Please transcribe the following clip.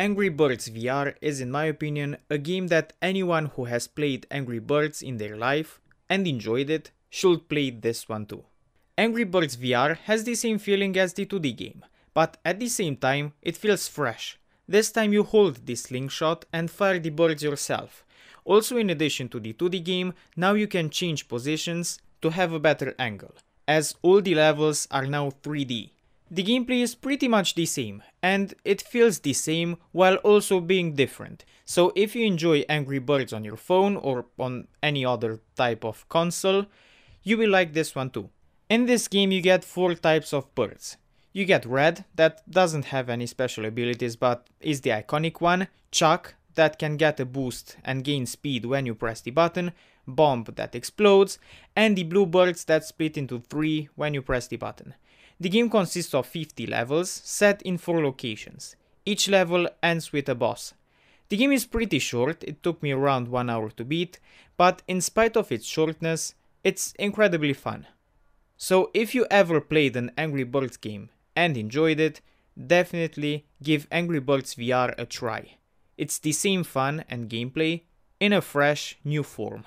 Angry Birds VR is, in my opinion, a game that anyone who has played Angry Birds in their life and enjoyed it should play this one too. Angry Birds VR has the same feeling as the 2D game, but at the same time it feels fresh. This time you hold the slingshot and fire the birds yourself. Also in addition to the 2D game, now you can change positions to have a better angle, as all the levels are now 3D. The gameplay is pretty much the same, and it feels the same while also being different. So if you enjoy Angry Birds on your phone or on any other type of console, you will like this one too. In this game you get 4 types of birds. You get Red, that doesn't have any special abilities but is the iconic one, Chuck, that can get a boost and gain speed when you press the button, Bomb that explodes, and the blue birds that split into 3 when you press the button. The game consists of 50 levels, set in 4 locations. Each level ends with a boss. The game is pretty short, it took me around 1 hour to beat, but in spite of its shortness, it's incredibly fun. So if you ever played an Angry Birds game and enjoyed it, definitely give Angry Birds VR a try. It's the same fun and gameplay in a fresh, new form.